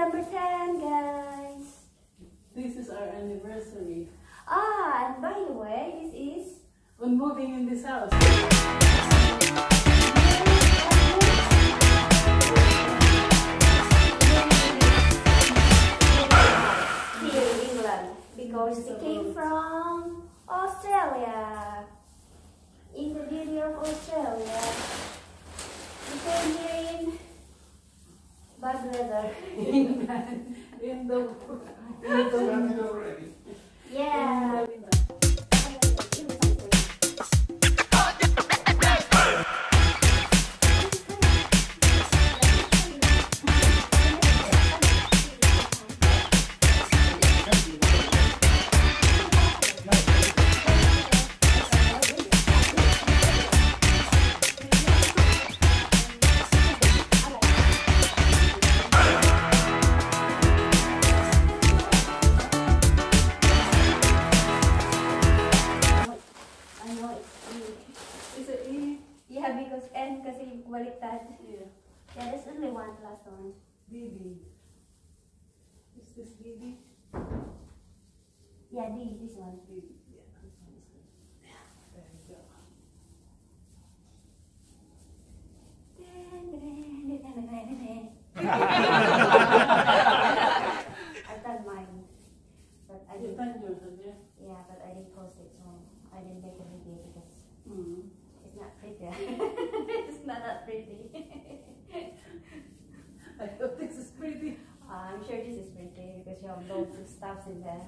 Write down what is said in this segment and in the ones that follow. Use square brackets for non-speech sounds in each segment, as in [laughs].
December 10, guys. This is our anniversary. Ah, and by the way, this is When moving in this house. They came from Australia. In the beauty of Australia, we came here in bad weather. [laughs] in the in the [laughs] Started already. Yeah. I This baby. Yeah, this, one. Because you have loads of stuffs in there.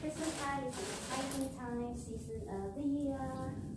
Christmas time is the exciting time, season of the year.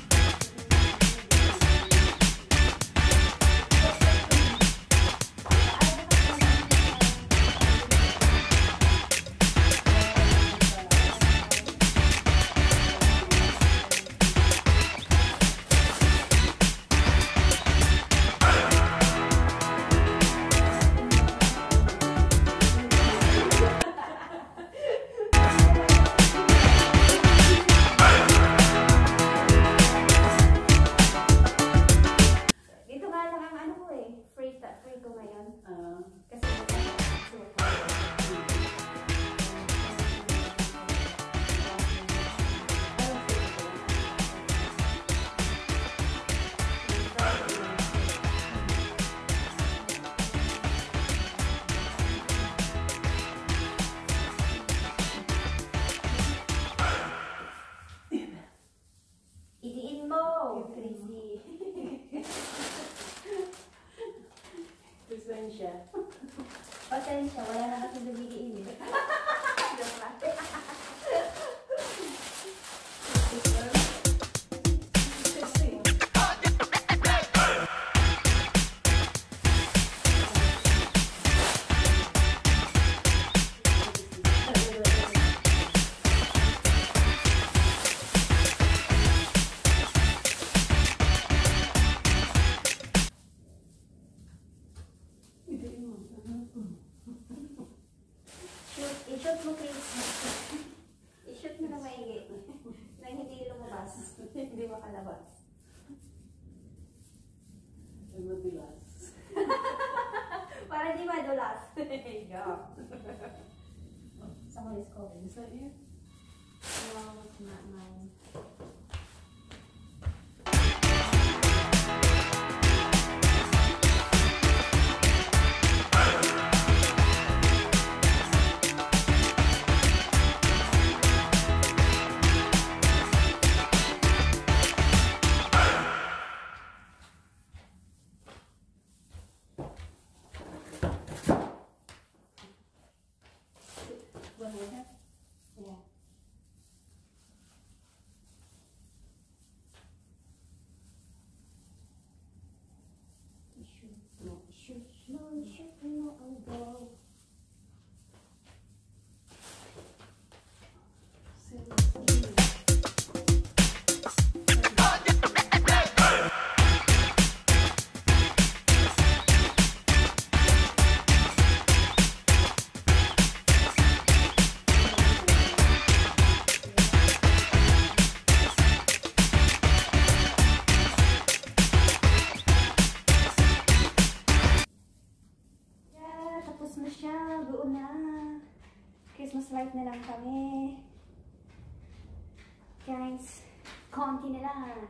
continuarán,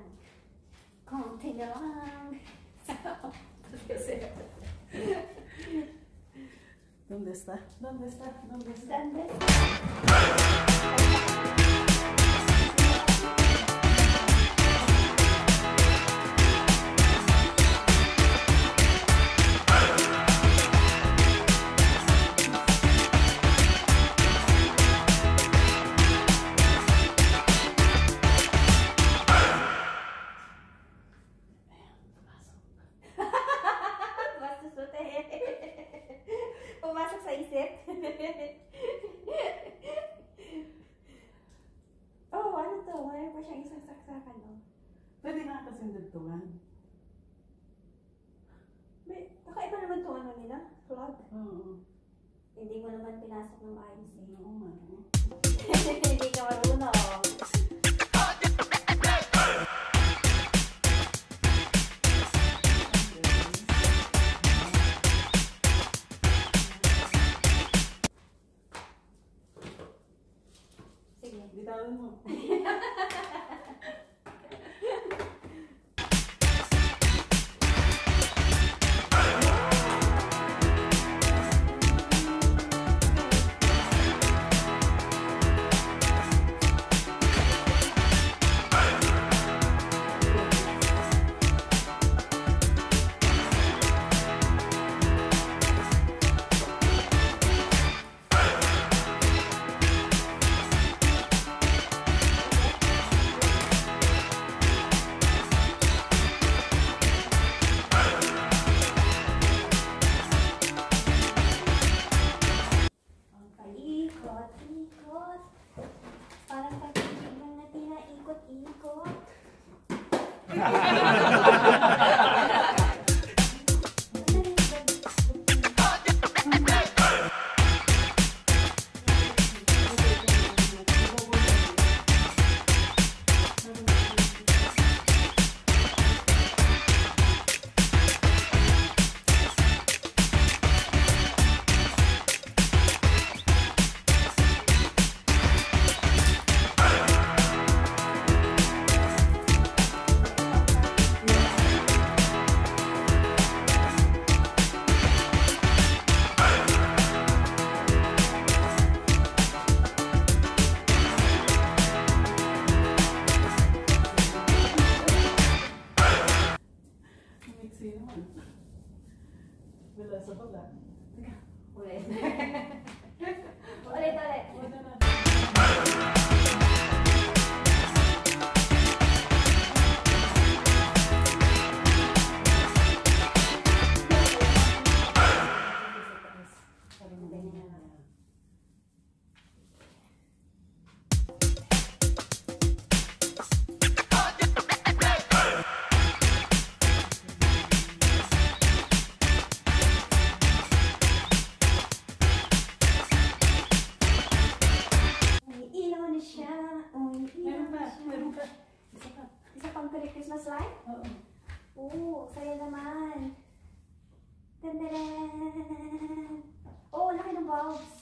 continuarán. ¿Dónde está? ¿Dónde está? ¿Dónde está? ¿Dónde está? Isang saksakan, no? Pwede nga kasing dagtugan. May, kakaiba naman to ano nila? Plug. Oo. Hindi mo naman pinasok ng ayos eh. Oo nga. [laughs] Hindi ka marunong. بالله صفر لا ولا ولا Oo, saya naman. Tandaran! Oo, laki ng bulbs.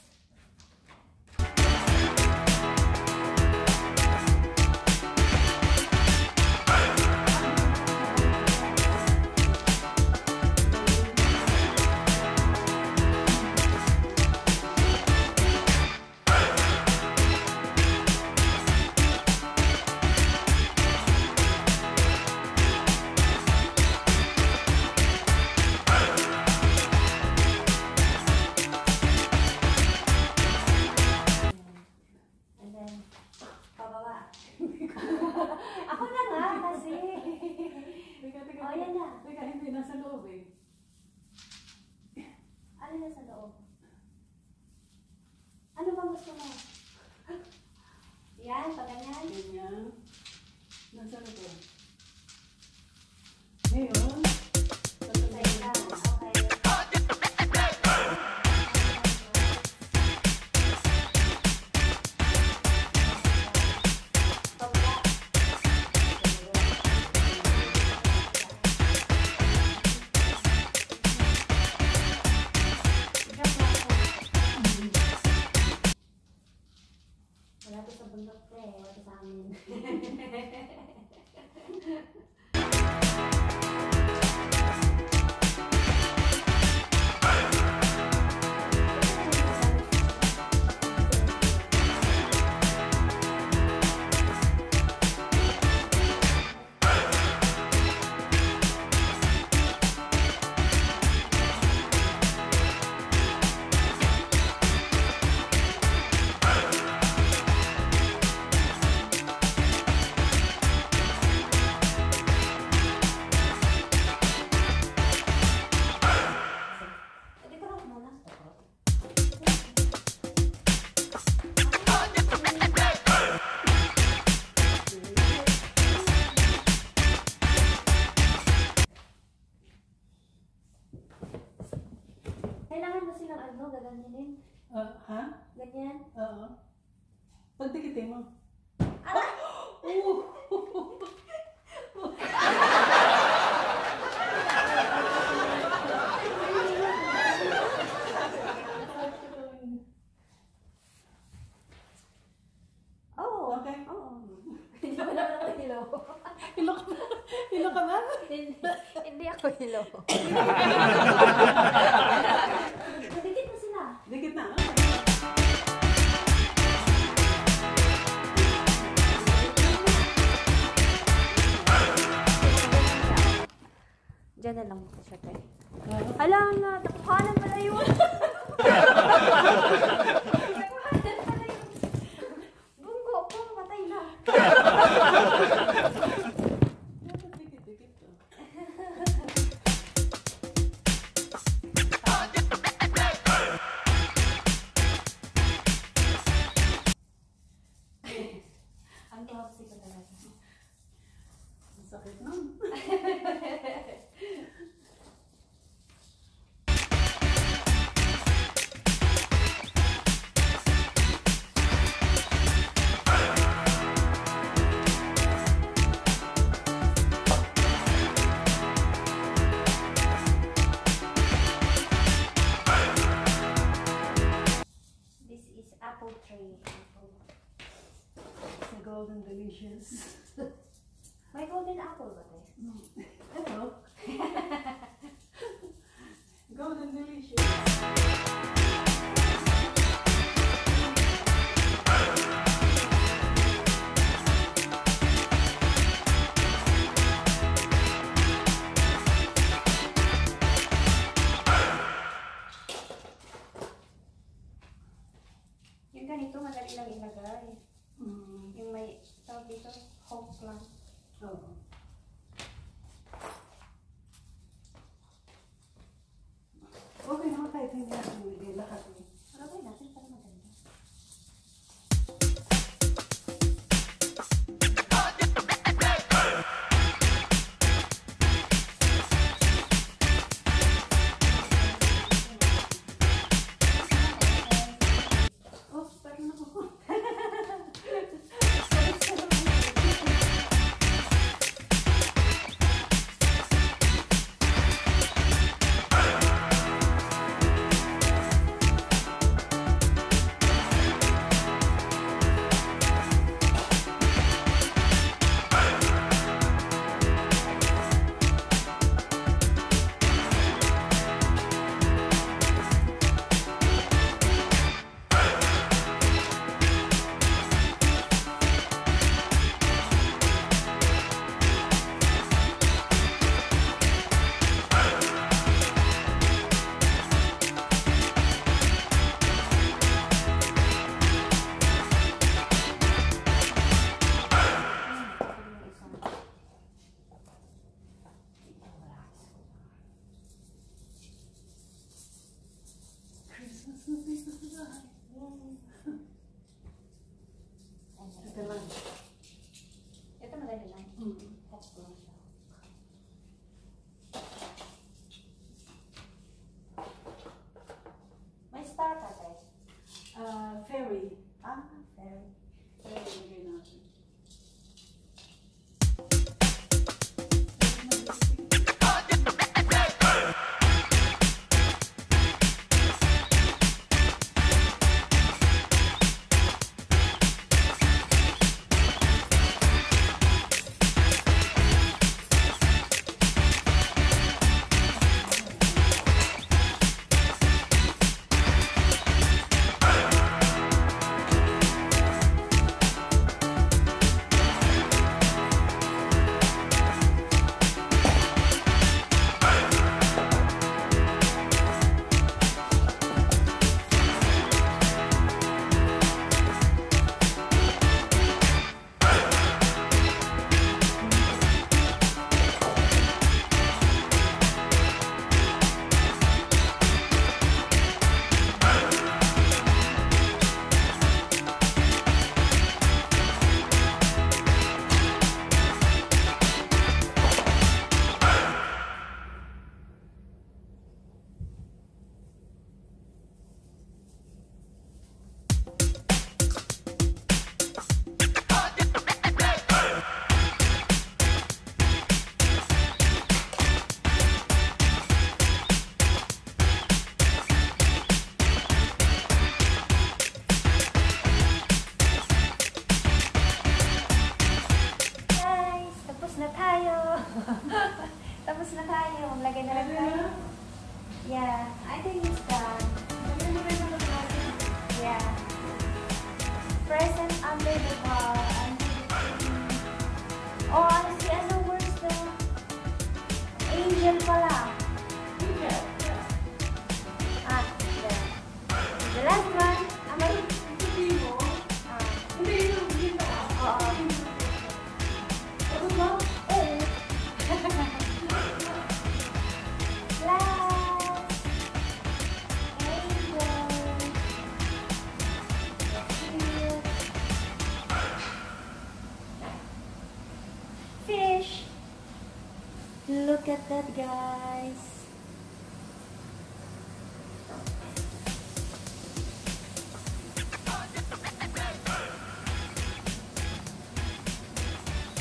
[laughs] Hindi ako hilo. [laughs] golden delicious. May golden apple ba tayo? No. Ano?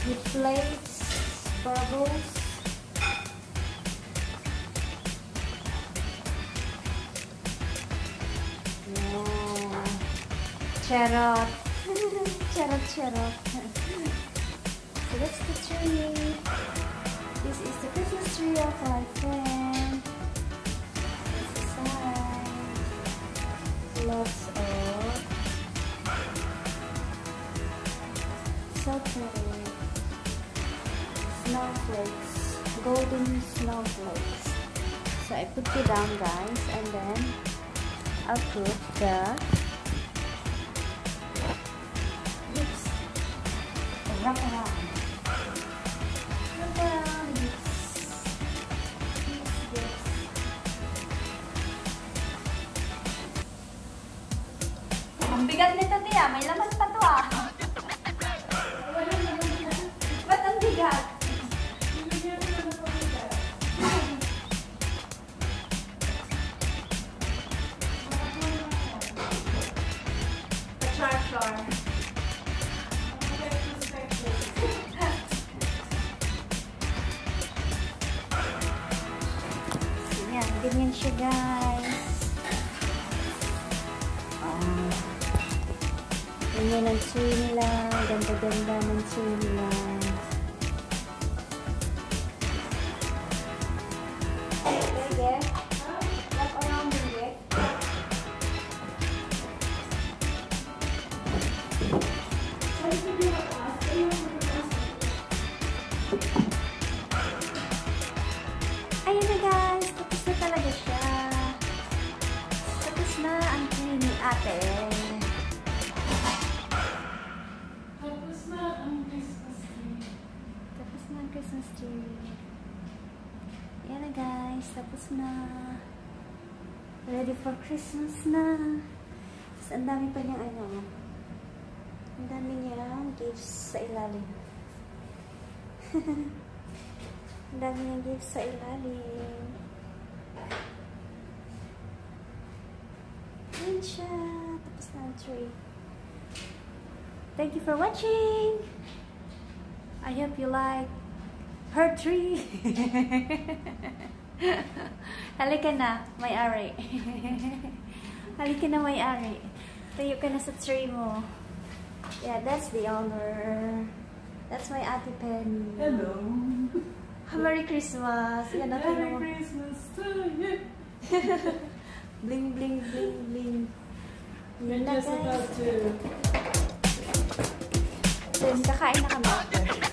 Plates, bubbles. Yeah. Charot. charot, charot. So that's the tree. This is the Christmas tree of my friend. Lots of so pretty. Snowflakes. Golden snowflakes. So I put it down guys and then I'll put the ganyan siya, guys. Ah. Ganyan ang tree nila. Ganda-ganda ng tree nila. Guys, tapos na. Ready for Christmas na. Tapos ang dami pa niyang ano. Ang dami niyang gifts sa ilalim. [laughs] ang dami niyang gifts sa ilalim. Yan siya. Tapos na ang tree. Thank you for watching. I hope you like her tree. [laughs] [laughs] Halika na, may-ari. [laughs] Halika na, may-ari. Tayo ka na sa tree mo. Yeah, that's the owner. That's my Ate Penny. Hello. Merry Christmas. Yan na. Merry Christmas to you. [laughs] Bling, bling, bling, bling. We're just about to Then, kakain na kami.